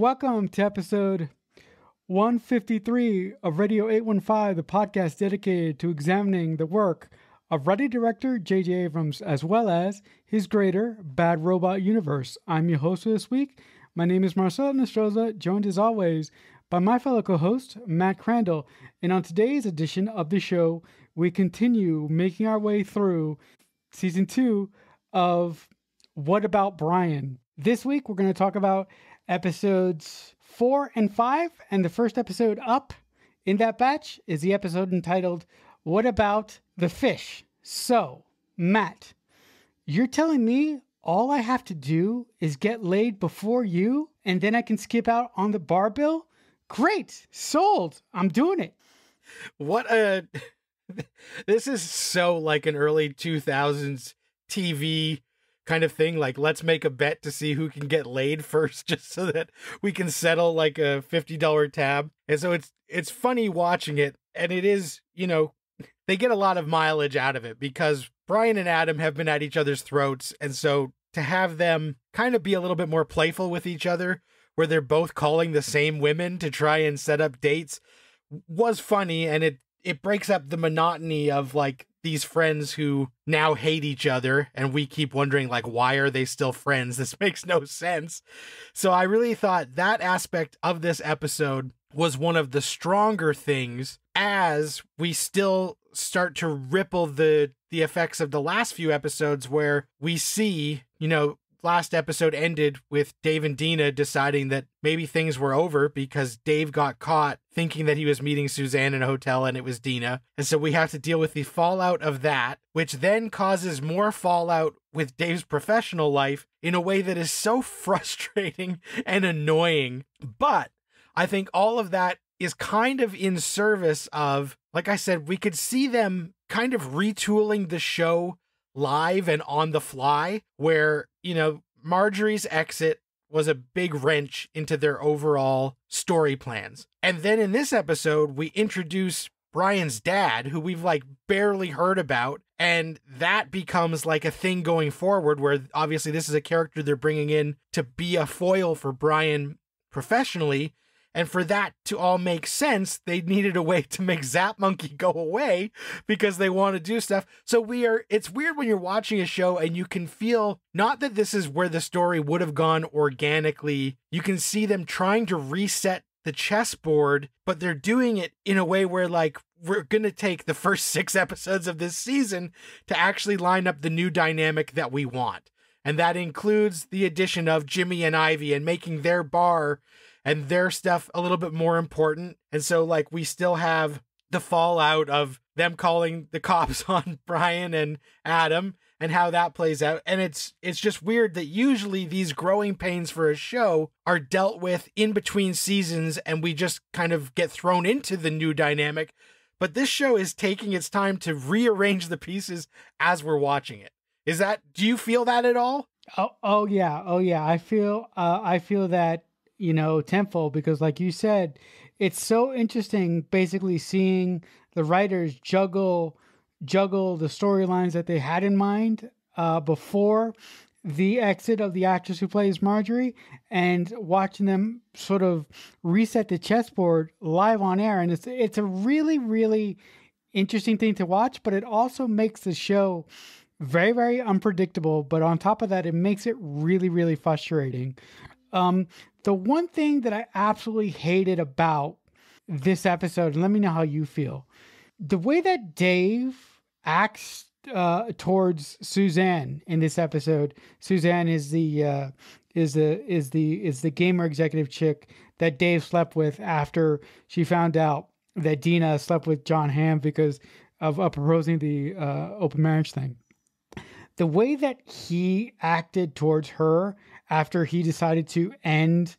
Welcome to episode 153 of Radio 815, the podcast dedicated to examining the work of writing director J.J. Abrams as well as his greater Bad Robot universe. I'm your host for this week. My name is Marcelo Inostroza, joined as always by my fellow co host, Matt Crandall. And on today's edition of the show, we continue making our way through season two of What About Brian? This week, we're going to talk about episodes four and five. And the first episode up in that batch is the episode entitled What About the Fish? So, Matt, you're telling me all I have to do is get laid before you and then I can skip out on the bar bill? Great, sold. I'm doing it. What a. This is so like an early 2000s TV kind of thing. Like, let's make a bet to see who can get laid first, just so that we can settle like a $50 tab. And so it's it's funny watching it, and it is, you know, they get a lot of mileage out of it because Brian and Adam have been at each other's throats. And so to have them kind of be a little bit more playful with each other, where they're both calling the same women to try and set up dates, was funny. And it, it breaks up the monotony of like these friends who now hate each other and we keep wondering like why are they still friends? This makes no sense. So i really thought that aspect of this episode was one of the stronger things as we still start to ripple the the effects of the last few episodes where we see, you know, last episode ended with Dave and Dina deciding that maybe things were over because Dave got caught thinking that he was meeting Suzanne in a hotel and it was Dina. And so we have to deal with the fallout of that, which then causes more fallout with Dave's professional life in a way that is so frustrating and annoying. But I think all of that is kind of in service of, like I said, we could see them kind of retooling the show live and on the fly, where, you know, Marjorie's exit was a big wrench into their overall story plans. And then in this episode, we introduce Brian's dad, who we've like barely heard about. And that becomes like a thing going forward, where obviously this is a character they're bringing in to be a foil for Brian professionally. And for that to all make sense, they needed a way to make Zap Monkey go away because they want to do stuff. So we are, it's weird when you're watching a show and you can feel not that this is where the story would have gone organically. You can see them trying to reset the chessboard, but they're doing it in a way where, like, we're going to take the first six episodes of this season to actually line up the new dynamic that we want. And that includes the addition of Jimmy and Ivy and making their bar and their stuff a little bit more important. And so, like, we still have the fallout of them calling the cops on Brian and Adam and how that plays out. And it's it's just weird that usually these growing pains for a show are dealt with in between seasons and we just kind of get thrown into the new dynamic. But this show is taking its time to rearrange the pieces as we're watching it. Is that do you feel that at all? Oh, oh yeah, oh yeah. I feel, uh, I feel that you know, tenfold because, like you said, it's so interesting basically seeing the writers juggle juggle the storylines that they had in mind uh, before the exit of the actress who plays Marjorie and watching them sort of reset the chessboard live on air. And it's it's a really really interesting thing to watch but it also makes the show very very unpredictable. But on top of that it makes it really really frustrating. Um, the one thing that I absolutely hated about this episode, and let me know how you feel, the way that Dave acts uh, towards Suzanne in this episode. Suzanne is the uh, is the is the is the gamer executive chick that Dave slept with after she found out that Dina slept with John Hamm because of uh, proposing the uh, open marriage thing. The way that he acted towards her after he decided to end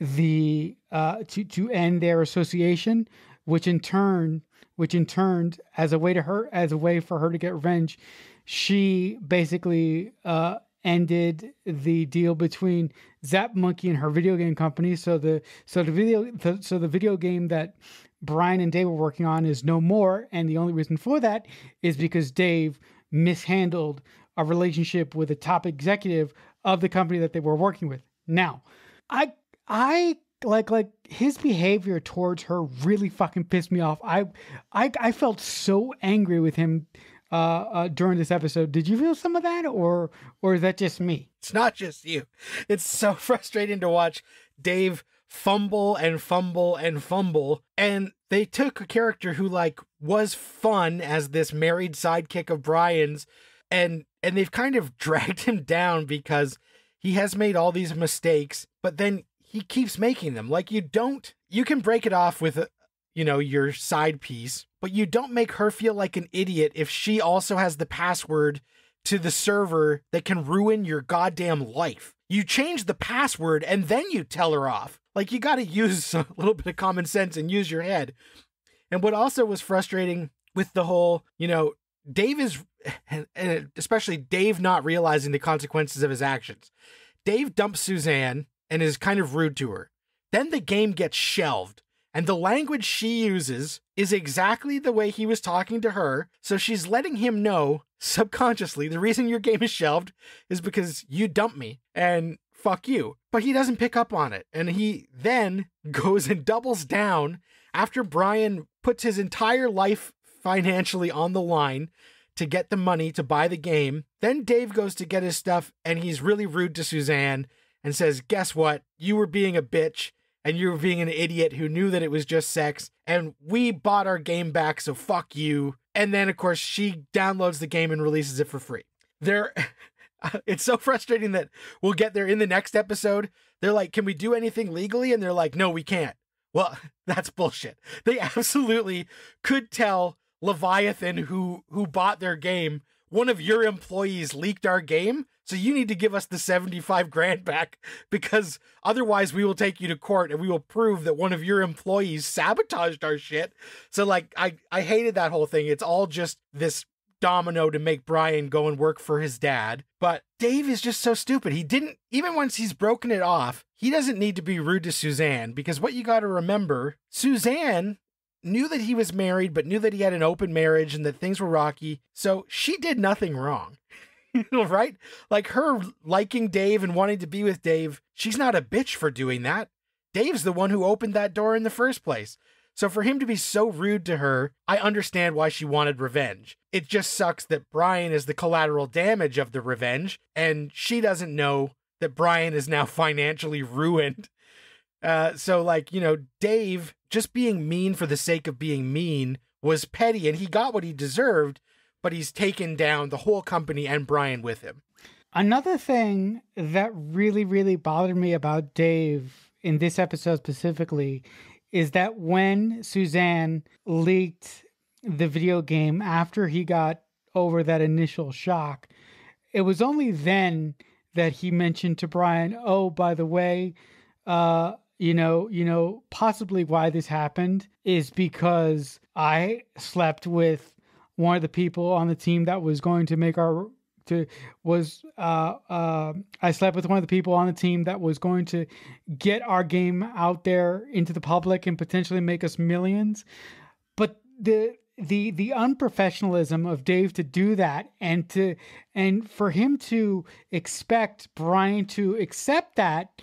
the uh, to to end their association, which in turn, which in turn, as a way to her, as a way for her to get revenge, she basically uh, ended the deal between Zap Monkey and her video game company. So the so the video the, so the video game that Brian and Dave were working on is no more, and the only reason for that is because Dave mishandled a relationship with a top executive of the company that they were working with. Now, I I like like his behavior towards her really fucking pissed me off. I I I felt so angry with him uh, uh during this episode. Did you feel some of that or or is that just me? It's not just you. It's so frustrating to watch Dave fumble and fumble and fumble and they took a character who like was fun as this married sidekick of Brian's and and they've kind of dragged him down because he has made all these mistakes but then he keeps making them. Like you don't you can break it off with uh, you know your side piece, but you don't make her feel like an idiot if she also has the password to the server that can ruin your goddamn life. You change the password and then you tell her off. Like you got to use a little bit of common sense and use your head. And what also was frustrating with the whole, you know, Dave is, and especially Dave not realizing the consequences of his actions. Dave dumps Suzanne and is kind of rude to her. Then the game gets shelved, and the language she uses is exactly the way he was talking to her. So she's letting him know subconsciously the reason your game is shelved is because you dumped me and fuck you. But he doesn't pick up on it. And he then goes and doubles down after Brian puts his entire life financially on the line to get the money to buy the game. Then Dave goes to get his stuff and he's really rude to Suzanne and says, Guess what? You were being a bitch and you were being an idiot who knew that it was just sex. And we bought our game back, so fuck you. And then, of course, she downloads the game and releases it for free. There. it's so frustrating that we'll get there in the next episode. They're like, Can we do anything legally? And they're like, No, we can't. Well, that's bullshit. They absolutely could tell Leviathan who who bought their game, one of your employees leaked our game, so you need to give us the 75 grand back because otherwise we will take you to court and we will prove that one of your employees sabotaged our shit. So like I I hated that whole thing. It's all just this domino to make Brian go and work for his dad. But Dave is just so stupid. He didn't, even once he's broken it off, he doesn't need to be rude to Suzanne because what you got to remember, Suzanne knew that he was married, but knew that he had an open marriage and that things were rocky. So she did nothing wrong. right? Like her liking Dave and wanting to be with Dave, she's not a bitch for doing that. Dave's the one who opened that door in the first place. So for him to be so rude to her, I understand why she wanted revenge. It just sucks that Brian is the collateral damage of the revenge, and she doesn't know that Brian is now financially ruined. Uh, so, like, you know, Dave just being mean for the sake of being mean was petty, and he got what he deserved, but he's taken down the whole company and Brian with him. Another thing that really, really bothered me about Dave in this episode specifically is that when Suzanne leaked the video game after he got over that initial shock, it was only then that he mentioned to Brian, "Oh, by the way, uh, you know, you know, possibly why this happened is because I slept with one of the people on the team that was going to make our to was uh, uh, I slept with one of the people on the team that was going to get our game out there into the public and potentially make us millions. But the the the unprofessionalism of Dave to do that and to and for him to expect Brian to accept that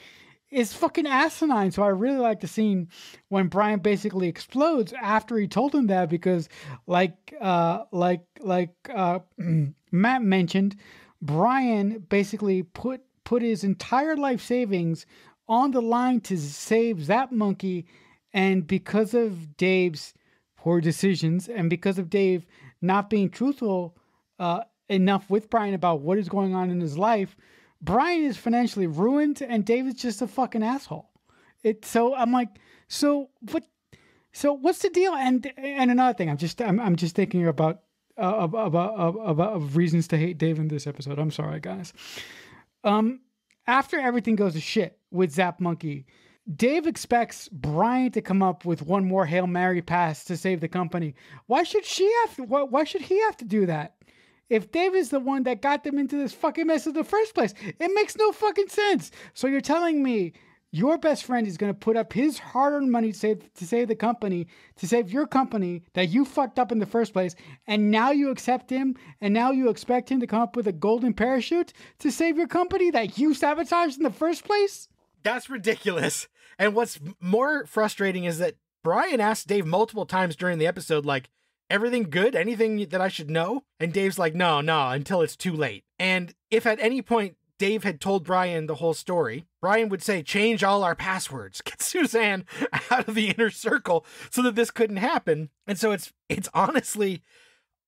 is fucking asinine. So I really like the scene when Brian basically explodes after he told him that because like uh like like uh Matt mentioned, Brian basically put put his entire life savings on the line to save Zap Monkey and because of Dave's poor decisions and because of Dave not being truthful uh, enough with Brian about what is going on in his life, Brian is financially ruined and David's just a fucking asshole. It so I'm like, so what so what's the deal? And and another thing, I'm just I'm I'm just thinking about uh, about, about about reasons to hate Dave in this episode. I'm sorry, guys. Um, after everything goes to shit with Zap Monkey, Dave expects Brian to come up with one more hail mary pass to save the company. Why should she have? To, why, why should he have to do that? If Dave is the one that got them into this fucking mess in the first place. It makes no fucking sense. So you're telling me your best friend is going to put up his hard-earned money to save to save the company, to save your company that you fucked up in the first place, and now you accept him, and now you expect him to come up with a golden parachute to save your company that you sabotaged in the first place? That's ridiculous. And what's more frustrating is that Brian asked Dave multiple times during the episode, like, everything good? Anything that I should know? And Dave's like, no, no, until it's too late. And if at any point Dave had told Brian the whole story, Brian would say, change all our passwords, get Suzanne out of the inner circle so that this couldn't happen. And so it's it's honestly,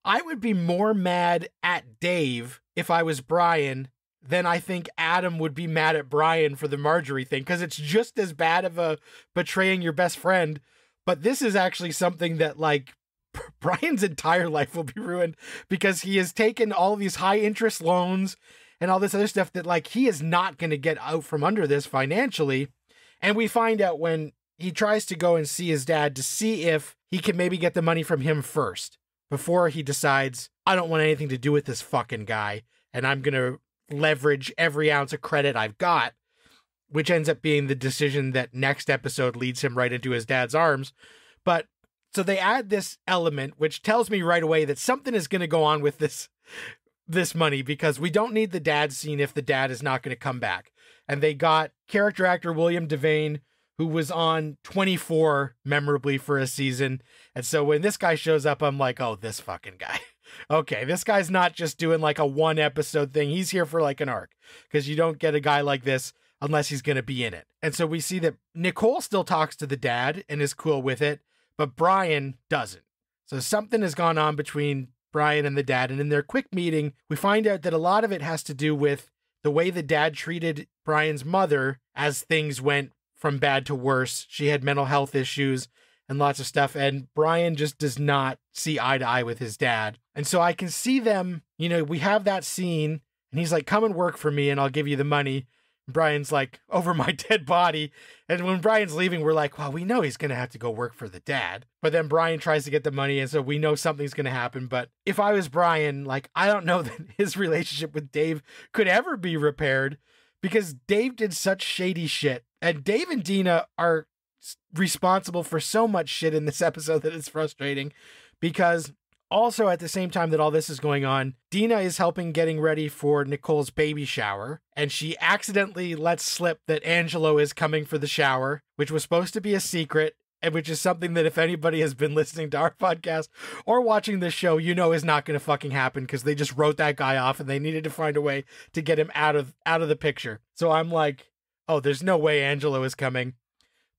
I would be more mad at Dave if I was Brian than I think Adam would be mad at Brian for the Marjorie thing, because it's just as bad of a betraying your best friend. But this is actually something that like Brian's entire life will be ruined because he has taken all these high interest loans and all this other stuff that like he is not going to get out from under this financially. And we find out when he tries to go and see his dad to see if he can maybe get the money from him first before he decides, I don't want anything to do with this fucking guy and I'm going to leverage every ounce of credit I've got, which ends up being the decision that next episode leads him right into his dad's arms. But so they add this element, which tells me right away that something is going to go on with this this money because we don't need the dad scene if the dad is not going to come back. And they got character actor William Devane, who was on 24 memorably for a season. And so when this guy shows up, I'm like, oh, this fucking guy. okay, this guy's not just doing like a one episode thing. He's here for like an arc because you don't get a guy like this unless he's going to be in it. And so we see that Nicole still talks to the dad and is cool with it, but Brian doesn't. So something has gone on between Brian and the dad. And in their quick meeting, we find out that a lot of it has to do with the way the dad treated Brian's mother as things went from bad to worse. She had mental health issues and lots of stuff. And Brian just does not see eye to eye with his dad. And so I can see them, you know, we have that scene and he's like, come and work for me and I'll give you the money. Brian's like, over my dead body. And when Brian's leaving, we're like, well, we know he's going to have to go work for the dad. But then Brian tries to get the money. And so we know something's going to happen. But if I was Brian, like, I don't know that his relationship with Dave could ever be repaired because Dave did such shady shit. And Dave and Dina are responsible for so much shit in this episode that it's frustrating because also, at the same time that all this is going on, Dina is helping getting ready for Nicole's baby shower, and she accidentally lets slip that Angelo is coming for the shower, which was supposed to be a secret, and which is something that if anybody has been listening to our podcast or watching this show, you know is not going to fucking happen because they just wrote that guy off and they needed to find a way to get him out of out of the picture. So I'm like, oh, there's no way Angelo is coming.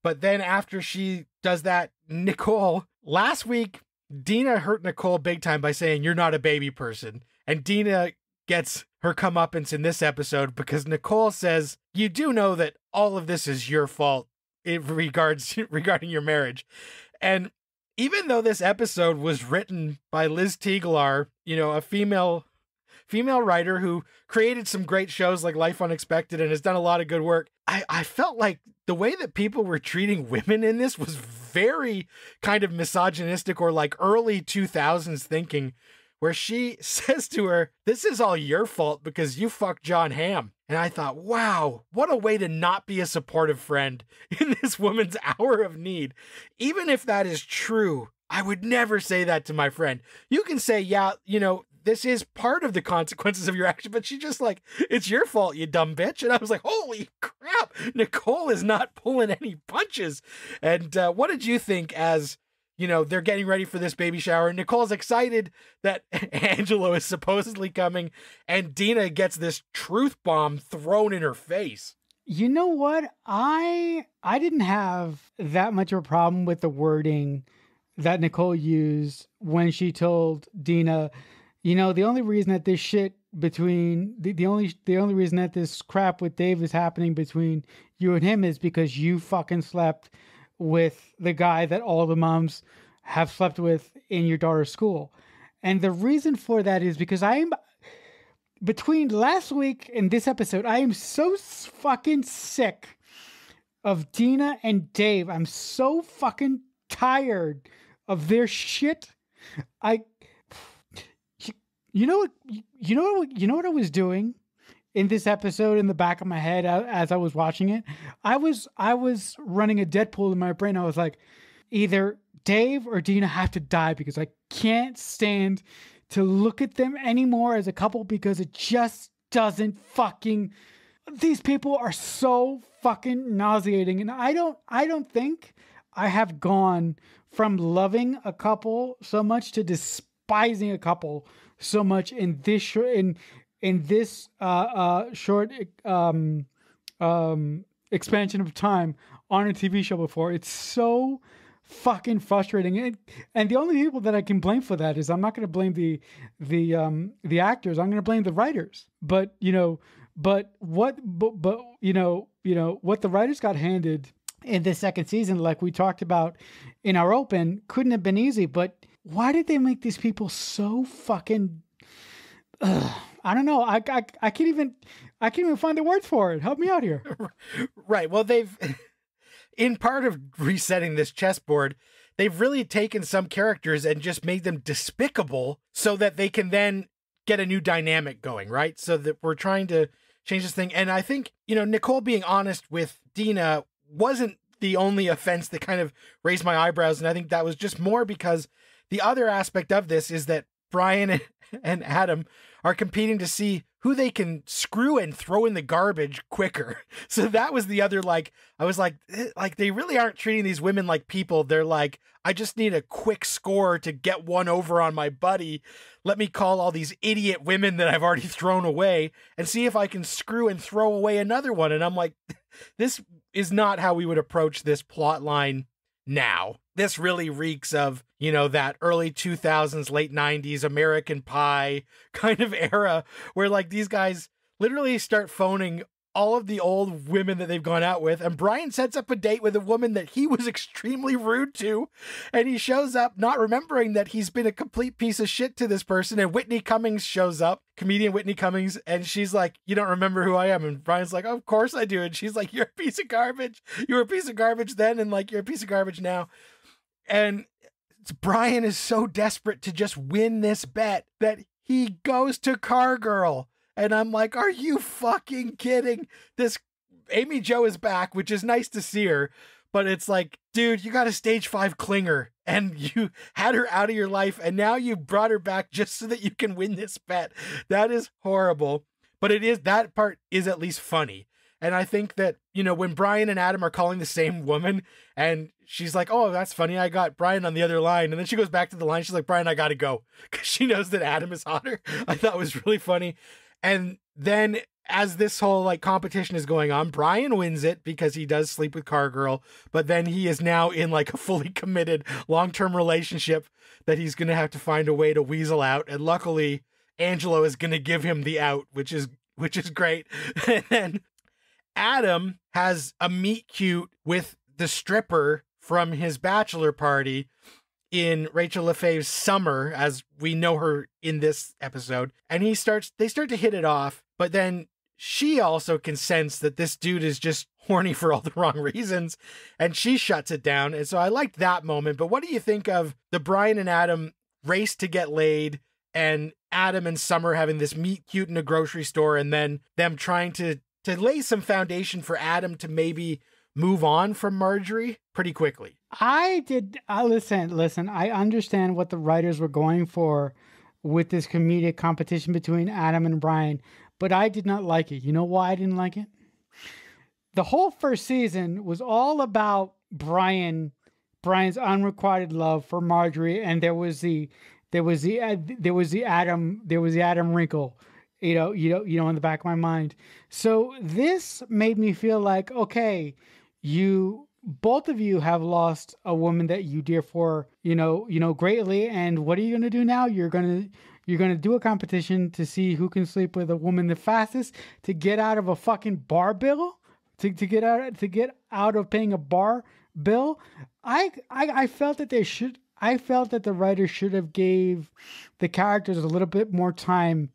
But then after she does that, Nicole last week Dina hurt Nicole big time by saying you're not a baby person. And Dina gets her comeuppance in this episode because Nicole says, You do know that all of this is your fault in regards regarding your marriage. And even though this episode was written by Liz Tigelaar, you know, a female female writer who created some great shows like Life Unexpected and has done a lot of good work. I, I felt like the way that people were treating women in this was very kind of misogynistic or like early 2000s thinking, where she says to her, This is all your fault because you fucked John Hamm. And I thought, wow, what a way to not be a supportive friend in this woman's hour of need. Even if that is true, I would never say that to my friend. You can say, yeah, you know, this is part of the consequences of your action, but she just like, it's your fault, you dumb bitch. And I was like, holy crap, Nicole is not pulling any punches. And uh, what did you think as, you know, they're getting ready for this baby shower? Nicole's excited that Angelo is supposedly coming, and Dina gets this truth bomb thrown in her face. You know what? I I didn't have that much of a problem with the wording that Nicole used when she told Dina you know, the only reason that this shit between the, the only the only reason that this crap with Dave is happening between you and him is because you fucking slept with the guy that all the moms have slept with in your daughter's school. And the reason for that is because I am between last week and this episode, I am so fucking sick of Dina and Dave. I'm so fucking tired of their shit. I you know what? You know what? You know what I was doing in this episode in the back of my head as I was watching it. I was I was running a Deadpool in my brain. I was like, either Dave or Dina have to die because I can't stand to look at them anymore as a couple because it just doesn't fucking. These people are so fucking nauseating. And I don't I don't think I have gone from loving a couple so much to despising a couple so much in this short in in this uh uh short um um expansion of time on a TV show before. It's so fucking frustrating. And, and the only people that i can blame for that is i'm not going to blame the the um the actors. I'm going to blame the writers. But you know but what but, but you know you know what the writers got handed in this second season like we talked about in our open couldn't have been easy. But why did they make these people so fucking uh, i don't know I, I i can't even i can't even find the words for it help me out here right well they've in part of resetting this chessboard, they've really taken some characters and just made them despicable so that they can then get a new dynamic going, right? So that we're trying to change this thing. And I think, you know, Nicole being honest with Dina wasn't the only offense that kind of raised my eyebrows. And I think that was just more because the other aspect of this is that Brian and Adam are competing to see who they can screw and throw in the garbage quicker. So that was the other like I was like eh, like they really aren't treating these women like people. They're like I just need a quick score to get one over on my buddy. Let me call all these idiot women that I've already thrown away and see if I can screw and throw away another one. And I'm like this is not how we would approach this plot line now. This really reeks of, you know, that early 2000s, late 90s American Pie kind of era where like these guys literally start phoning all of the old women that they've gone out with. And Brian sets up a date with a woman that he was extremely rude to. And he shows up not remembering that he's been a complete piece of shit to this person. And Whitney Cummings shows up, comedian Whitney Cummings, and she's like, You don't remember who I am. And Brian's like, Of course I do. And she's like, You're a piece of garbage. You were a piece of garbage then, and like, you're a piece of garbage now. And Brian is so desperate to just win this bet that he goes to Car Girl and I'm like, are you fucking kidding? This Amy Joe is back, which is nice to see her. But it's like, dude, you got a stage five clinger and you had her out of your life and now you brought her back just so that you can win this bet. That is horrible. But it is that part is at least funny. And I think that, you know, when Brian and Adam are calling the same woman and she's like, oh, that's funny. I got Brian on the other line. And then she goes back to the line. She's like, Brian, I got to go because she knows that Adam is hotter. I thought was really funny. And then as this whole like competition is going on, Brian wins it because he does sleep with Car Girl, but then he is now in like a fully committed long-term relationship that he's going to have to find a way to weasel out. And luckily, Angelo is going to give him the out, which is which is great. and then Adam has a meet cute with the stripper from his bachelor party in Rachelle Lefevre's summer, as we know her in this episode. And he starts, they start to hit it off, but then she also can sense that this dude is just horny for all the wrong reasons and she shuts it down. And so I liked that moment. But what do you think of the Brian and Adam race to get laid and Adam and Summer having this meet cute in a grocery store and then them trying to to lay some foundation for Adam to maybe move on from Marjorie pretty quickly. I did. I listen. Listen. I understand what the writers were going for with this comedic competition between Adam and Brian, but I did not like it. You know why I didn't like it? The whole first season was all about Brian, Brian's unrequited love for Marjorie, and there was the, there was the, uh, there was the Adam, there was the Adam wrinkle, you know, you know, you know, in the back of my mind. So this made me feel like, okay, you both of you have lost a woman that you dear for, you know, you know greatly. And what are you going to do now? You're going to you're going to do a competition to see who can sleep with a woman the fastest to get out of a fucking bar bill, to, to get out to get out of paying a bar bill. I, I I felt that they should I felt that the writers should have gave the characters a little bit more time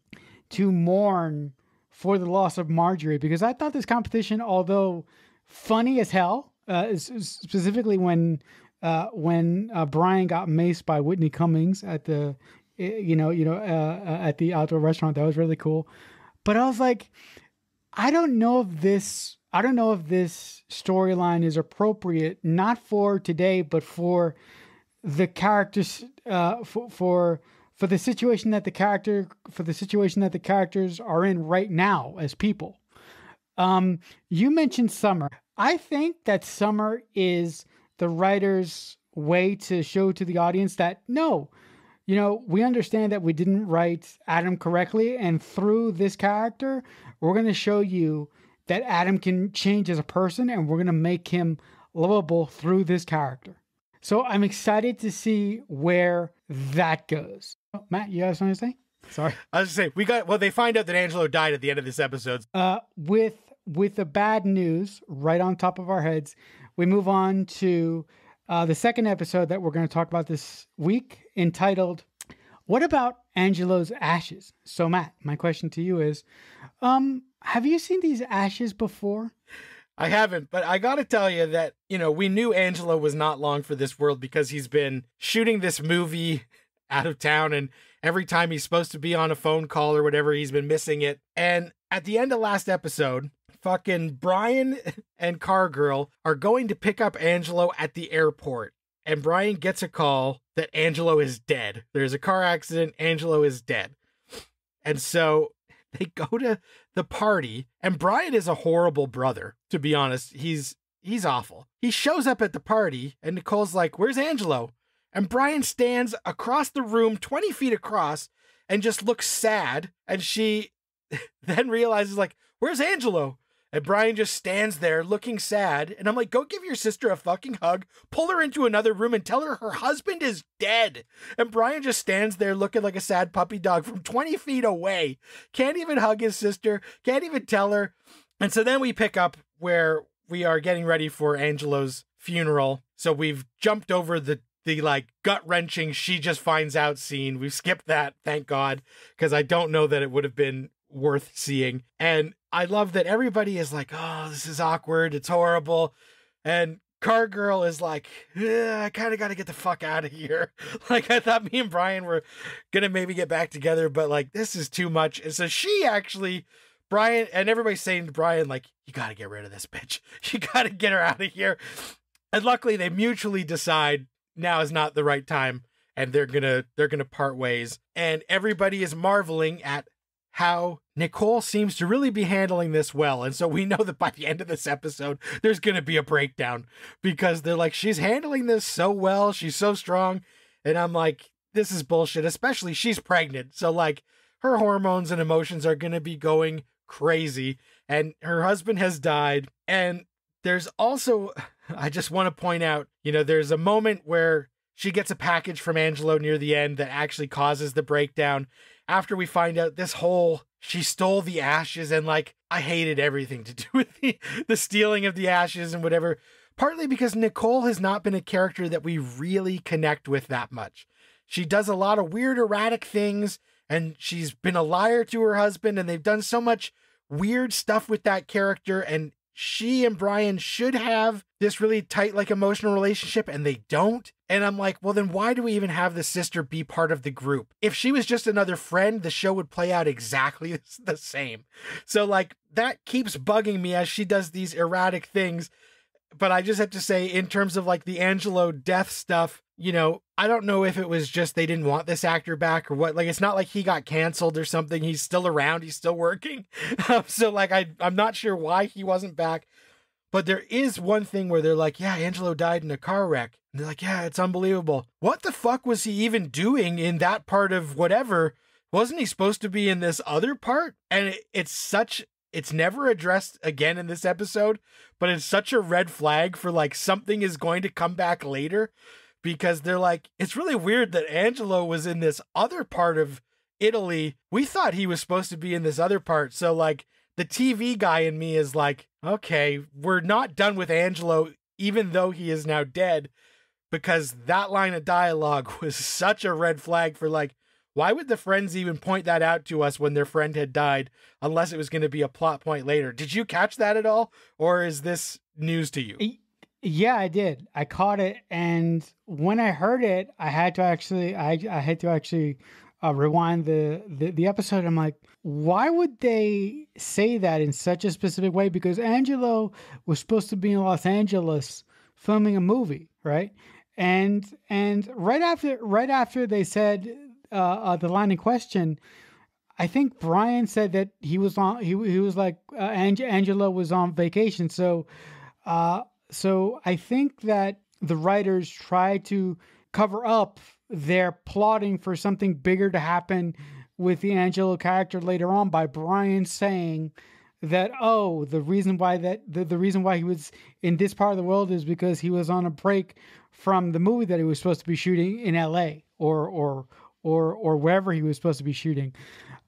to mourn for the loss of Marjorie because I thought this competition although funny as hell uh, specifically when uh, when uh, Brian got maced by Whitney Cummings at the you know you know uh, uh, at the outdoor restaurant. That was really cool. But I was like, I don't know if this I don't know if this storyline is appropriate not for today, but for the characters uh, for for for the situation that the character for the situation that the characters are in right now as people Um, you mentioned Summer. I think that Summer is the writer's way to show to the audience that no, you know, we understand that we didn't write Adam correctly, and through this character, we're going to show you that Adam can change as a person, and we're going to make him lovable through this character. So I'm excited to see where that goes. Oh, Matt, you have something to say? Sorry. I was gonna say we got well. They find out that Angelo died at the end of this episode. Uh, with with the bad news right on top of our heads, we move on to uh, the second episode that we're going to talk about this week, entitled "What About Angelo's Ashes?" So, Matt, my question to you is, um, have you seen these ashes before? I haven't, but I got to tell you that, you know, we knew Angelo was not long for this world because he's been shooting this movie out of town and every time he's supposed to be on a phone call or whatever, he's been missing it. And at the end of last episode, fucking Brian and Car Girl are going to pick up Angelo at the airport. And Brian gets a call that Angelo is dead. There's a car accident, Angelo is dead. And so they go to the party, and Brian is a horrible brother, to be honest. He's he's awful. He shows up at the party, and Nicole's like, Where's Angelo? And Brian stands across the room, 20 feet across, and just looks sad. And she then realizes, like, Where's Angelo? And Brian just stands there looking sad. And I'm like, go give your sister a fucking hug, pull her into another room, and tell her her husband is dead. And Brian just stands there looking like a sad puppy dog from 20 feet away. Can't even hug his sister, can't even tell her. And so then we pick up where we are getting ready for Angelo's funeral. So we've jumped over the the like gut wrenching she just finds out scene. We've skipped that, thank God, because I don't know that it would have been worth seeing. And I love that everybody is like, oh, this is awkward. It's horrible. And Car Girl is like, I kind of got to get the fuck out of here. Like, I thought me and Brian were going to maybe get back together, but like, this is too much. And so she actually, Brian, and everybody's saying to Brian, like, you got to get rid of this bitch. You got to get her out of here. And luckily, they mutually decide now is not the right time and they're gonna they're gonna part ways and everybody is marveling at how Nicole seems to really be handling this well. And so we know that by the end of this episode, there's going to be a breakdown because they're like, she's handling this so well. She's so strong. And I'm like, this is bullshit, especially she's pregnant. So, like, her hormones and emotions are going to be going crazy. And her husband has died. And there's also, I just want to point out, you know, there's a moment where she gets a package from Angelo near the end that actually causes the breakdown after we find out this whole she stole the ashes and like I hated everything to do with the, the stealing of the ashes and whatever. Partly because Nicole has not been a character that we really connect with that much. She does a lot of weird, erratic things, and she's been a liar to her husband, and they've done so much weird stuff with that character. And she and Brian should have this really tight, like emotional relationship, and they don't. And I'm like, well, then why do we even have the sister be part of the group? If she was just another friend, the show would play out exactly the same. So, like, that keeps bugging me as she does these erratic things. But I just have to say, in terms of like the Angelo death stuff, you know, I don't know if it was just they didn't want this actor back or what. Like, it's not like he got canceled or something. He's still around. He's still working. so, like, I I'm not sure why he wasn't back. But there is one thing where they're like, yeah, Angelo died in a car wreck. And they're like, yeah, it's unbelievable. What the fuck was he even doing in that part of whatever? Wasn't he supposed to be in this other part? And it, it's such, it's never addressed again in this episode, but it's such a red flag for like something is going to come back later because they're like, it's really weird that Angelo was in this other part of Italy. We thought he was supposed to be in this other part. So, like, the TV guy in me is like, okay, we're not done with Angelo, even though he is now dead, because that line of dialogue was such a red flag for like, why would the friends even point that out to us when their friend had died, unless it was going to be a plot point later? Did you catch that at all, or is this news to you? Yeah, I did. I caught it, and when I heard it, I had to actually, I, I had to actually uh, rewind the, the the episode. I'm like, why would they say that in such a specific way? Because Angelo was supposed to be in Los Angeles filming a movie, right? And and right after right after they said uh, uh, the line in question, I think Brian said that he was on. He he was like uh, Ang- Angela was on vacation, so uh, so I think that the writers tried to cover up their plotting for something bigger to happen with the Angela character later on by Brian saying that oh the reason why that the, the reason why he was in this part of the world is because he was on a break from the movie that he was supposed to be shooting in LA or or or or wherever he was supposed to be shooting.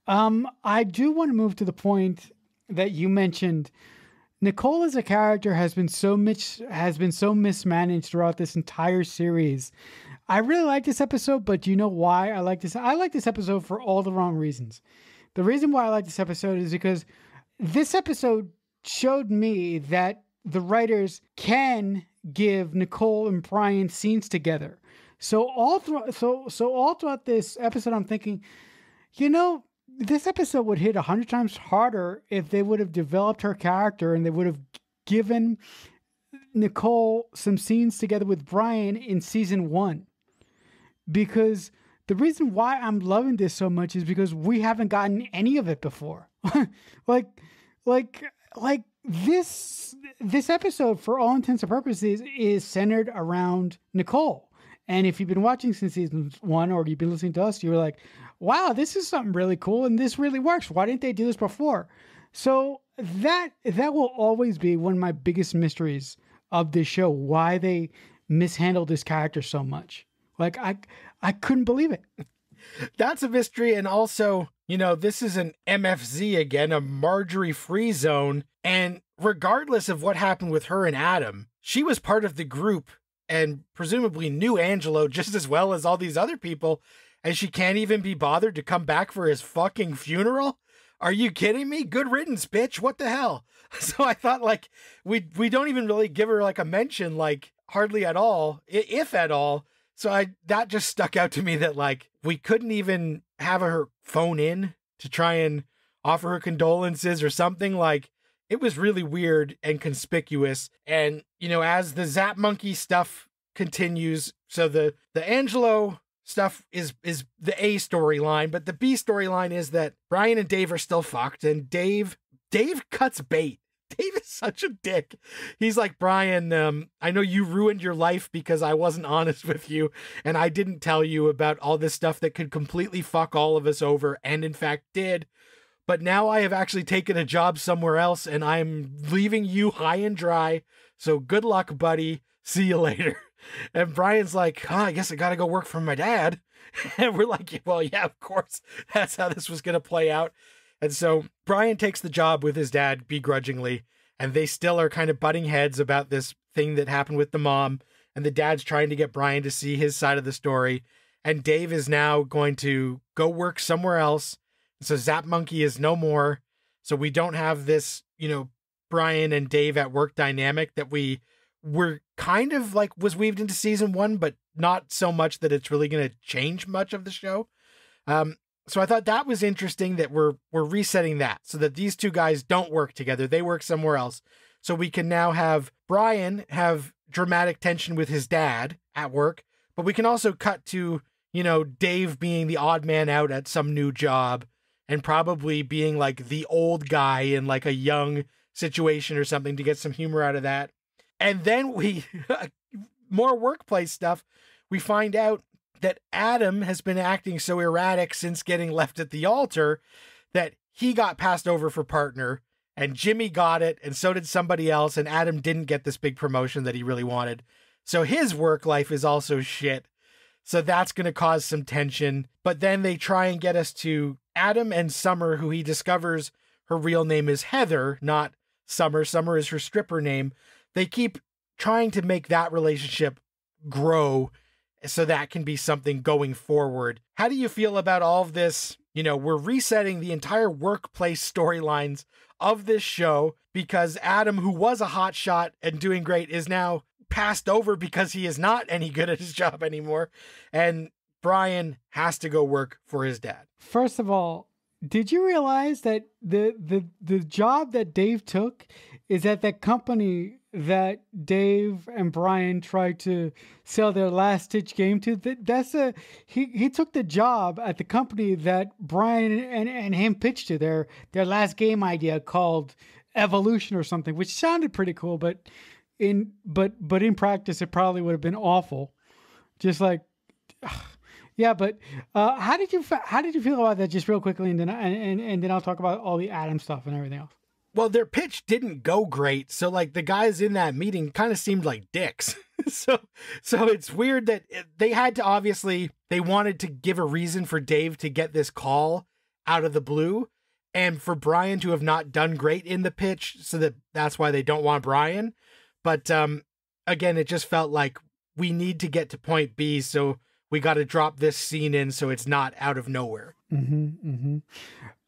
Um, I do want to move to the point that you mentioned. Nicole as a character has been so much has been so mismanaged throughout this entire series. I really like this episode, but do you know why I like this? I like this episode for all the wrong reasons. The reason why I like this episode is because this episode showed me that the writers can give Nicole and Brian scenes together. So all through, so so all throughout this episode, I'm thinking, you know, this episode would hit a hundred times harder if they would have developed her character and they would have given Nicole some scenes together with Brian in season one. Because the reason why I'm loving this so much is because we haven't gotten any of it before. like, like, like this this episode, for all intents and purposes, is centered around Nicole. And if you've been watching since season one or you've been listening to us, you were like, wow, this is something really cool and this really works. Why didn't they do this before? So that that will always be one of my biggest mysteries of this show, why they mishandled this character so much. Like I I couldn't believe it. That's a mystery and also, you know, this is an MFZ again, a Marjorie free zone and regardless of what happened with her and Adam, she was part of the group and presumably knew Angelo just as well as all these other people, and she can't even be bothered to come back for his fucking funeral? Are you kidding me? Good riddance, bitch. What the hell? So I thought like we we don't even really give her like a mention, like hardly at all, if at all. So I that just stuck out to me that like we couldn't even have her phone in to try and offer her condolences or something like it was really weird and conspicuous. And, you know, as the Zap Monkey stuff continues, so the the Angelo stuff is is the A storyline, but the B storyline is that Brian and Dave are still fucked, and Dave Dave cuts bait. Dave is such a dick. He's like, Brian, um, I know you ruined your life because I wasn't honest with you and I didn't tell you about all this stuff that could completely fuck all of us over, and in fact did but now I have actually taken a job somewhere else and I'm leaving you high and dry. So good luck, buddy. See you later. And Brian's like, oh, I guess I got to go work for my dad. And we're like, well, yeah, of course. That's how this was going to play out. And so Brian takes the job with his dad begrudgingly. And they still are kind of butting heads about this thing that happened with the mom. And the dad's trying to get Brian to see his side of the story. And Dave is now going to go work somewhere else so Zap Monkey is no more. So we don't have this, you know, Brian and Dave at work dynamic that we were kind of like was weaved into season one, but not so much that it's really going to change much of the show. Um, so I thought that was interesting that we're we're resetting that so that these two guys don't work together; they work somewhere else. So we can now have Brian have dramatic tension with his dad at work, but we can also cut to you know Dave being the odd man out at some new job and probably being like the old guy in like a young situation or something to get some humor out of that. And then we, more workplace stuff, we find out that Adam has been acting so erratic since getting left at the altar that he got passed over for partner and Jimmy got it and so did somebody else and Adam didn't get this big promotion that he really wanted. So his work life is also shit. So that's going to cause some tension. But then they try and get us to Adam and Summer, who he discovers her real name is Heather, not Summer. Summer is her stripper name. They keep trying to make that relationship grow so that can be something going forward. How do you feel about all of this? You know, we're resetting the entire workplace storylines of this show because Adam, who was a hot shot and doing great, is now passed over because he is not any good at his job anymore. And Brian has to go work for his dad. First of all, did you realize that the the the job that Dave took is that that company that Dave and Brian tried to sell their last stitch game to that, that's a he he took the job at the company that Brian and, and him pitched to their their last game idea called Evolution or something which sounded pretty cool but in but but in practice it probably would have been awful. Just like yeah but uh, how did you how did you feel about that? Just real quickly and then and, and then I'll talk about all the Adam stuff and everything else well, their pitch didn't go great, so like the guys in that meeting kind of seemed like dicks. so so it's weird that they had to obviously they wanted to give a reason for Dave to get this call out of the blue and for Brian to have not done great in the pitch so that that's why they don't want Brian. But um again, it just felt like we need to get to point B, so we got to drop this scene in so it's not out of nowhere. Mm-hmm, mm-hmm.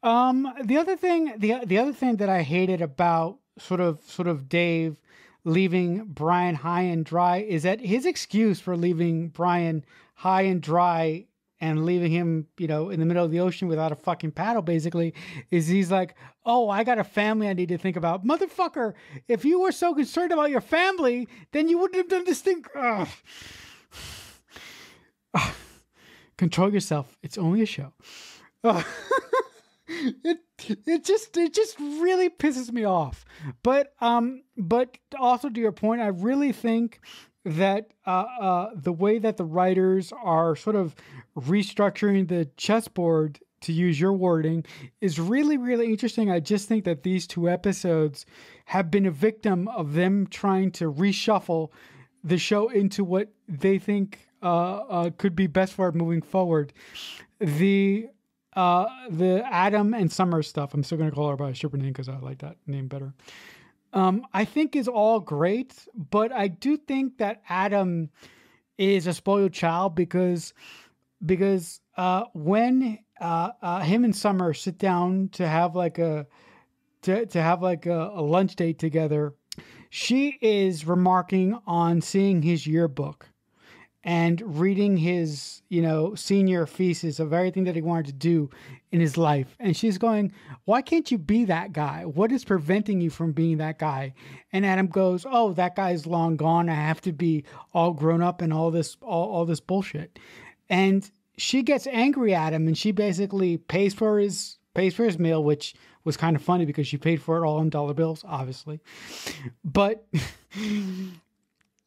Um, the other thing, the the other thing that I hated about sort of sort of Dave leaving Brian high and dry is that his excuse for leaving Brian high and dry and leaving him, you know, in the middle of the ocean without a fucking paddle, basically, is he's like, oh, I got a family I need to think about. Motherfucker, if you were so concerned about your family, then you wouldn't have done this thing. Ugh. Control yourself. It's only a show. it it just it just really pisses me off. But um but also to your point, I really think that uh, uh, the way that the writers are sort of restructuring the chessboard, to use your wording, is really, really interesting. I just think that these two episodes have been a victim of them trying to reshuffle the show into what they think uh, uh could be best for it moving forward. The uh, the Adam and Summer stuff, I'm still going to call her by a super name because I like that name better. Um, I think is all great, but I do think that Adam is a spoiled child because because uh, when uh, uh, him and Summer sit down to have like a to, to have like a, a lunch date together, she is remarking on seeing his yearbook and reading his, you know, senior thesis of everything that he wanted to do in his life. And she's going, Why can't you be that guy? What is preventing you from being that guy? And Adam goes, Oh, that guy's long gone. I have to be all grown up and all this all, all this bullshit. And she gets angry at him and she basically pays for his pays for his meal, which was kind of funny because she paid for it all in dollar bills, obviously. But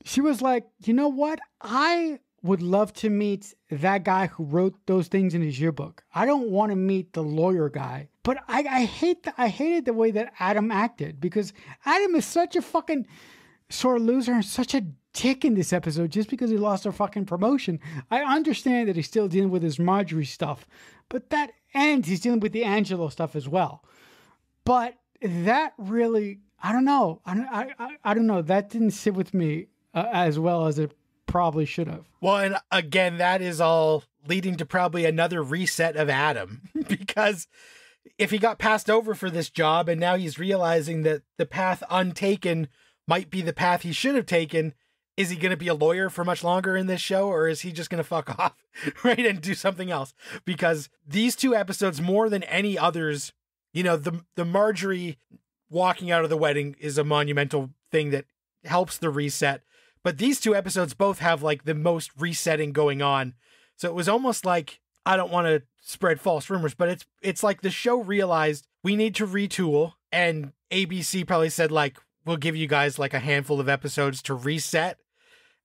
she was like, you know what? I would love to meet that guy who wrote those things in his yearbook. I don't want to meet the lawyer guy. But I, I hate the, I hated the way that Adam acted because Adam is such a fucking sore loser and such a dick in this episode just because he lost a fucking promotion. I understand that he's still dealing with his Marjorie stuff, but that and he's dealing with the Angelo stuff as well. But that really, I don't know. I, I, I don't know. That didn't sit with me uh, as well as it probably should have. Well, and again, that is all leading to probably another reset of Adam because if he got passed over for this job and now he's realizing that the path untaken might be the path he should have taken, is he going to be a lawyer for much longer in this show or is he just going to fuck off right and do something else because these two episodes more than any others you know the the marjorie walking out of the wedding is a monumental thing that helps the reset but these two episodes both have like the most resetting going on. So it was almost like I don't want to spread false rumors, but it's it's like the show realized we need to retool and ABC probably said like we'll give you guys like a handful of episodes to reset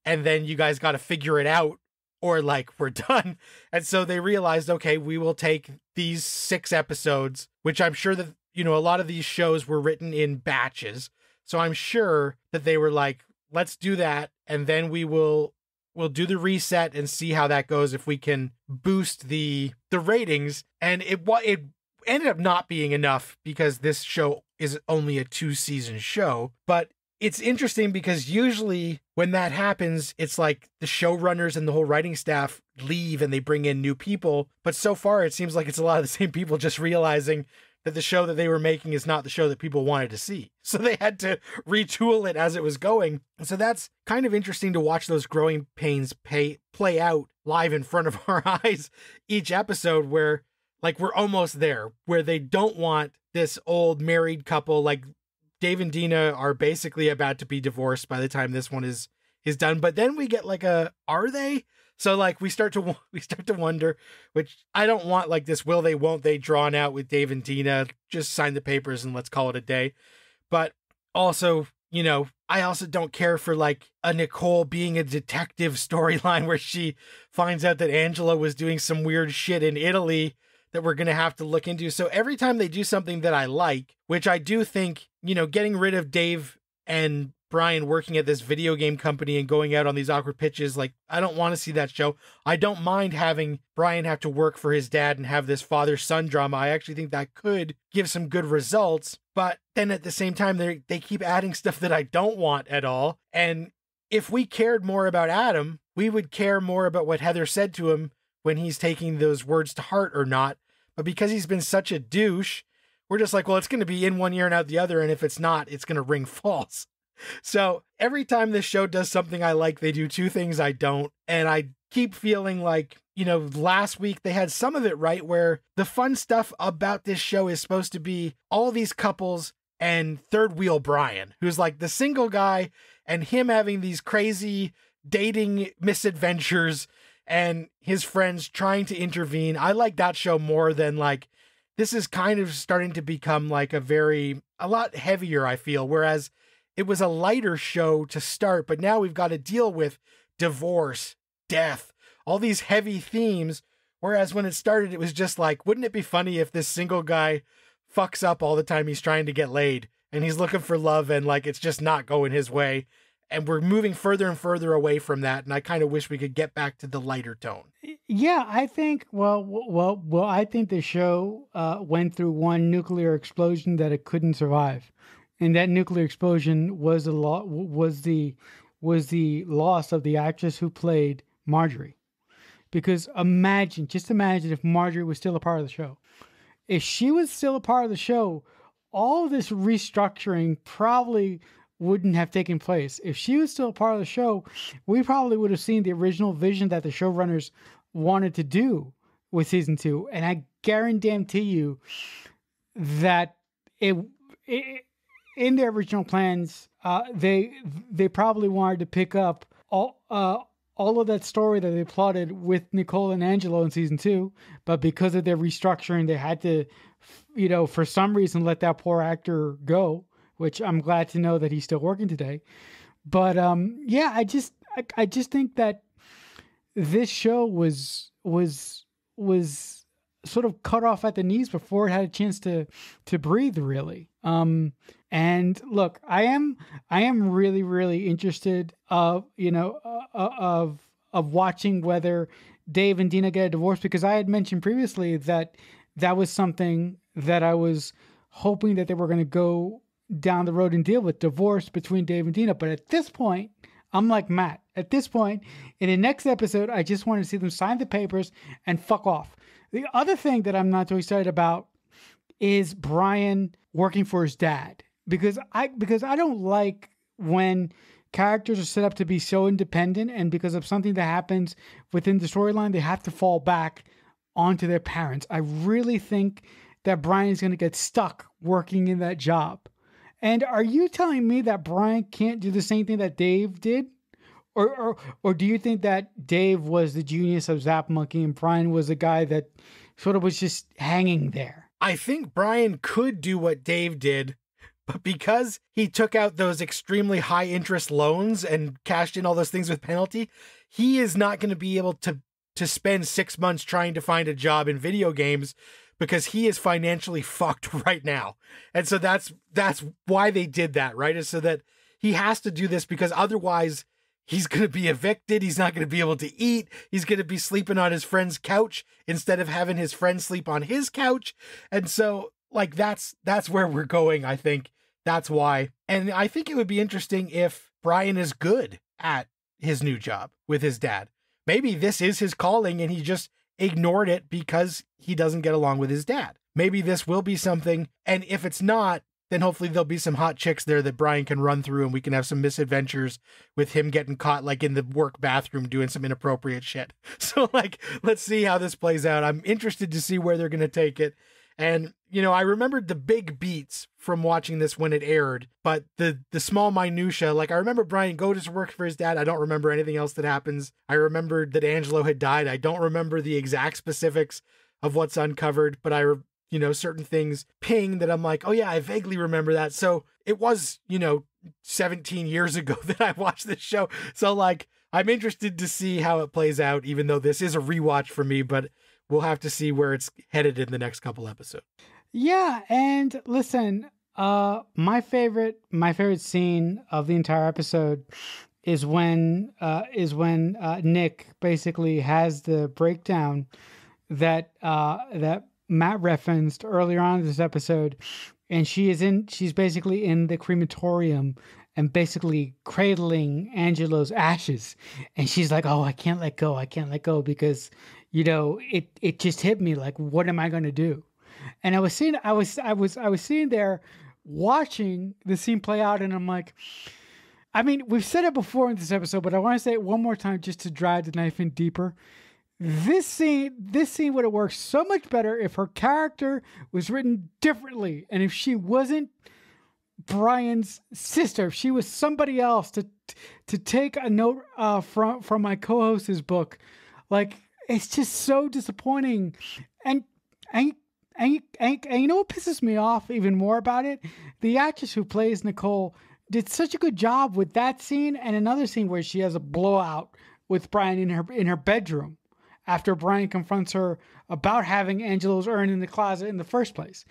and then you guys got to figure it out or like we're done. And so they realized okay, we will take these 6 episodes, which I'm sure that you know a lot of these shows were written in batches. So I'm sure that they were like let's do that and then we will we'll do the reset and see how that goes if we can boost the the ratings. And it what it ended up not being enough because this show is only a two season show. But it's interesting because usually when that happens it's like the showrunners and the whole writing staff leave and they bring in new people. But so far it seems like it's a lot of the same people just realizing that the show that they were making is not the show that people wanted to see. So they had to retool it as it was going. So that's kind of interesting to watch those growing pains pay, play out live in front of our eyes each episode where like we're almost there where they don't want this old married couple like Dave and Deena are basically about to be divorced by the time this one is is done. But then we get like a are they? So like we start to we start to wonder, which I don't want like this will they won't they drawn out with Dave and Deena. Just sign the papers and let's call it a day. But also, you know, I also don't care for like a Nicole being a detective storyline where she finds out that Angela was doing some weird shit in Italy that we're going to have to look into. So every time they do something that I like, which I do think, you know, getting rid of Dave and Brian working at this video game company and going out on these awkward pitches, like, I don't want to see that show. I don't mind having Brian have to work for his dad and have this father son drama. I actually think that could give some good results. But then at the same time, they they keep adding stuff that I don't want at all. And if we cared more about Adam, we would care more about what Heather said to him when he's taking those words to heart or not. But because he's been such a douche, we're just like, well, it's going to be in one ear and out the other. And if it's not, it's going to ring false. So every time this show does something I like, they do two things I don't. And I keep feeling like, you know, last week they had some of it right where the fun stuff about this show is supposed to be all these couples and third wheel Brian, who's like the single guy, and him having these crazy dating misadventures and his friends trying to intervene. I like that show more than like this is kind of starting to become like a very a lot heavier I feel whereas it was a lighter show to start but now we've got to deal with divorce, death, all these heavy themes. Whereas when it started it was just like wouldn't it be funny if this single guy fucks up all the time he's trying to get laid and he's looking for love and like it's just not going his way? And we're moving further and further away from that and i kind of wish we could get back to the lighter tone. Yeah i think well well well i think the show uh, went through one nuclear explosion that it couldn't survive and that nuclear explosion was a lot was the was the loss of the actress who played marjorie because imagine just imagine if marjorie was still a part of the show if she was still a part of the show all this restructuring probably wouldn't have taken place. If she was still a part of the show, we probably would have seen the original vision that the showrunners wanted to do with season two. And I guarantee you that it, it in their original plans, uh, they they probably wanted to pick up all uh, all of that story that they plotted with Nicole and Angelo in season two, but because of their restructuring, they had to, you know, for some reason let that poor actor go which I'm glad to know that he's still working today. But um, yeah, I just I, I just think that this show was was was sort of cut off at the knees before it had a chance to to breathe really um and look i am i am really really interested of you know uh, uh of of watching whether dave and deena get a divorce because i had mentioned previously that that was something that i was hoping that they were going to go down the road and deal with divorce between Dave and Deena. But at this point, I'm like Matt. At this point, in the next episode, I just want to see them sign the papers and fuck off. The other thing that I'm not too excited about is Brian working for his dad because I because I don't like when characters are set up to be so independent and because of something that happens within the storyline they have to fall back onto their parents. I really think that Brian is going to get stuck working in that job. And are you telling me that Brian can't do the same thing that Dave did? Or, or, or do you think that Dave was the genius of Zap Monkey and Brian was the guy that sort of was just hanging there? I think Brian could do what Dave did, but because he took out those extremely high interest loans and cashed in all those things with penalty, he is not going to be able to to spend 6 months trying to find a job in video games because he is financially fucked right now. And so that's that's why they did that, right? Is so that he has to do this because otherwise he's going to be evicted, he's not going to be able to eat, he's going to be sleeping on his friend's couch instead of having his friend sleep on his couch. And so like that's that's where we're going, I think. That's why. And I think it would be interesting if Brian is good at his new job with his dad. Maybe this is his calling and he just ignored it because he doesn't get along with his dad. Maybe this will be something, and if it's not, then hopefully there'll be some hot chicks there that Brian can run through and we can have some misadventures with him getting caught like in the work bathroom doing some inappropriate shit. So like let's see how this plays out. I'm interested to see where they're going to take it. And you know, I remembered the big beats from watching this when it aired, but the the small minutia, like I remember Brian go to work for his dad. I don't remember anything else that happens. I remembered that Angelo had died. I don't remember the exact specifics of what's uncovered, but I you know, certain things ping that I'm like, oh yeah, I vaguely remember that. So it was, you know, 17 years ago that I watched this show. So like, I'm interested to see how it plays out, even though this is a rewatch for me, but we'll have to see where it's headed in the next couple episodes. Yeah, and listen, uh my favorite my favorite scene of the entire episode is when uh is when uh Nick basically has the breakdown that uh that Matt referenced earlier on in this episode, and she is in. She's basically in the crematorium and basically cradling Angelo's ashes, and she's like, "Oh, I can't let go. I can't let go because, you know, it it just hit me. Like, what am I to do?" And I was seeing, I was, I was, I was sitting there watching the scene play out, and I'm like. I mean, we've said it before in this episode, but I want to say it one more time just to drive the knife in deeper this scene this scene would have worked so much better if her character was written differently and if she wasn't Brian's sister. If she was somebody else to to take a note uh, from from my co-host's book. Like it's just so disappointing. And and and, and, and you know what pisses me off even more about it? The actress who plays Nicole did such a good job with that scene and another scene where she has a blowout with Brian in her in her bedroom after Brian confronts her about having Angelo's urn in the closet in the first place.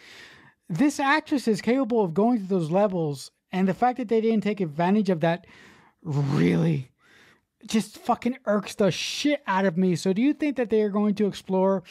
This actress is capable of going to those levels, and the fact that they didn't take advantage of that really just fucking irks the shit out of me. So, do you think that they are going to explore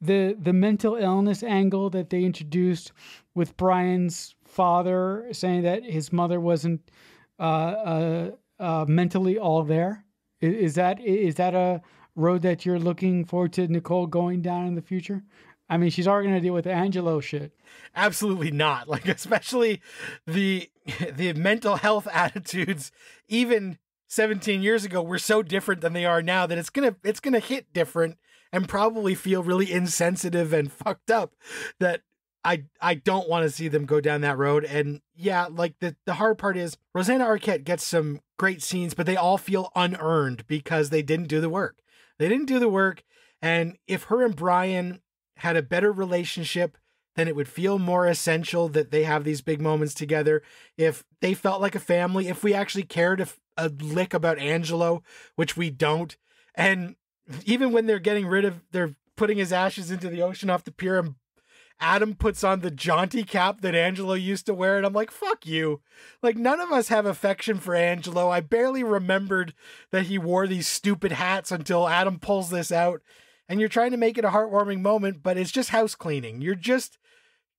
the the mental illness angle that they introduced with Brian's father saying that his mother wasn't uh, uh, uh, mentally all there? Is, is that is that a road that you're looking forward to Nicole going down in the future? I mean, she's already going to deal with Angelo shit. Absolutely not. Like, especially the the mental health attitudes, even 17 years ago, were so different than they are now that it's gonna it's gonna hit different and probably feel really insensitive and fucked up. That I I don't want to see them go down that road. And yeah, like the the hard part is Rosanna Arquette gets some great scenes, but they all feel unearned because they didn't do the work. They didn't do the work. And if her and Brian had a better relationship, then it would feel more essential that they have these big moments together. If they felt like a family, if we actually cared a, a lick about Angelo, which we don't. And even when they're getting rid of, they're putting his ashes into the ocean off the pier and Adam puts on the jaunty cap that Angelo used to wear, and I'm like, fuck you. Like, none of us have affection for Angelo. I barely remembered that he wore these stupid hats until Adam pulls this out. And you're trying to make it a heartwarming moment, but it's just house cleaning. You're just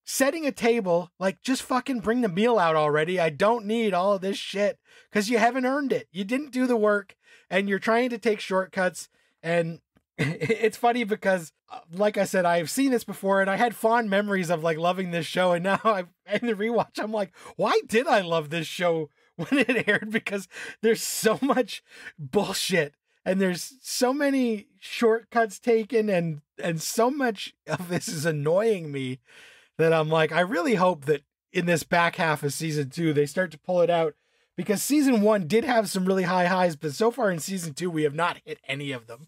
setting a table. Like, just fucking bring the meal out already. I don't need all of this shit because you haven't earned it. You didn't do the work, and you're trying to take shortcuts. And it's funny because uh, like I said, I've seen this before and I had fond memories of like loving this show. And now I in the rewatch, I'm like, why did I love this show when it aired? Because there's so much bullshit and there's so many shortcuts taken and and so much of this is annoying me that I'm like, I really hope that in this back half of season two, they start to pull it out because season one did have some really high highs, but so far in season two, we have not hit any of them.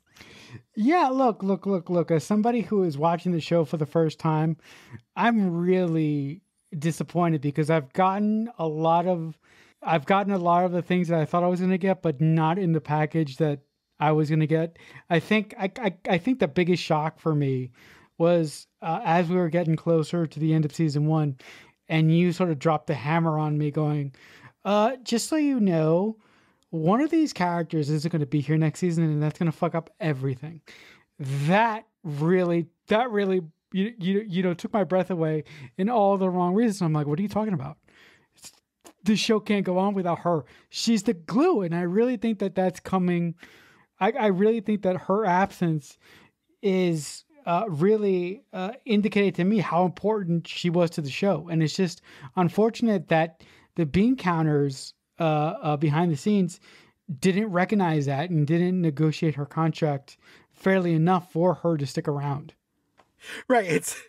Yeah, look, look, look, look. As somebody who is watching the show for the first time, I'm really disappointed because I've gotten a lot of I've gotten a lot of the things that I thought I was going to get, but not in the package that I was going to get. I think I, I, I think the biggest shock for me was uh, as we were getting closer to the end of season one, and you sort of dropped the hammer on me, going, uh, "Just so you know, one of these characters isn't going to be here next season and that's going to fuck up everything. That really that really you, you you know took my breath away in all the wrong reasons. I'm like what are you talking about? The show can't go on without her. She's the glue and i really think that that's coming i, I really think that her absence is uh, really uh, indicated to me how important she was to the show. And it's just unfortunate that the bean counters uh, uh, behind the scenes didn't recognize that and didn't negotiate her contract fairly enough for her to stick around. Right. It's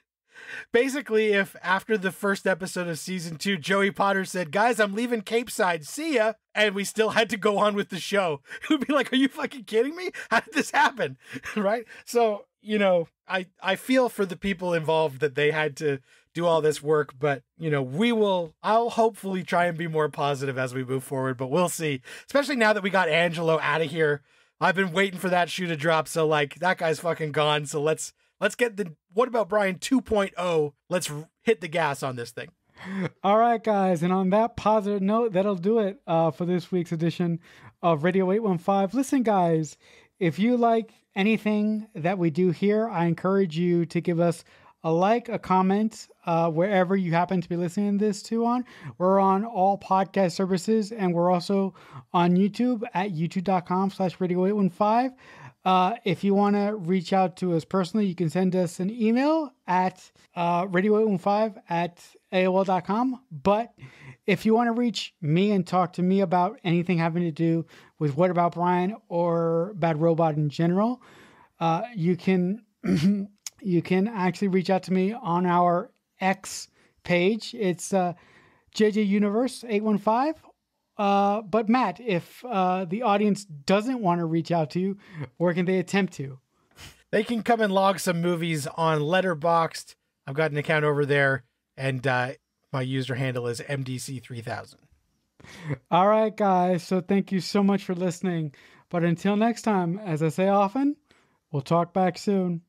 basically if after the first episode of season two, Joey Potter said, Guys, I'm leaving Capeside. See ya. And we still had to go on with the show. It would be like, Are you fucking kidding me? How did this happen? right? So, you know, I, I feel for the people involved that they had to do all this work, but you know, we will I'll hopefully try and be more positive as we move forward, but we'll see. Especially now that we got Angelo out of here. I've been waiting for that shoe to drop, so like that guy's fucking gone. So let's let's get the what about Brian 2.0? Let's hit the gas on this thing. All right, guys, and on that positive note, that'll do it uh, for this week's edition of Radio 815. Listen, guys, if you like anything that we do here, I encourage you to give us a like, a comment, uh, wherever you happen to be listening to this to on. We're on all podcast services, and we're also on YouTube at youtube.com slash radio 815. Uh, if you want to reach out to us personally, you can send us an email at uh, radio815 at AOL.com. But if you want to reach me and talk to me about anything having to do with What About Brian or Bad Robot in general, uh, you can you can actually reach out to me on our X page. It's uh, JJ Universe 815 uh, but Matt, if uh, the audience doesn't want to reach out to you, where can they attempt to? They can come and log some movies on Letterboxd. I've got an account over there, and uh, my user handle is MDC3000. All right, guys. So thank you so much for listening. But until next time, as I say often, we'll talk back soon.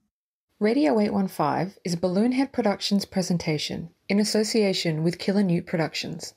Radio 815 is a Balloonhead Productions presentation in association with Killer Newt Productions.